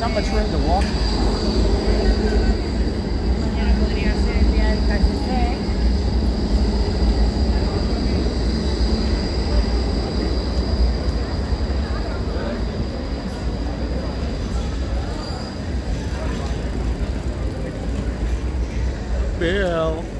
not much room to walk. Bill.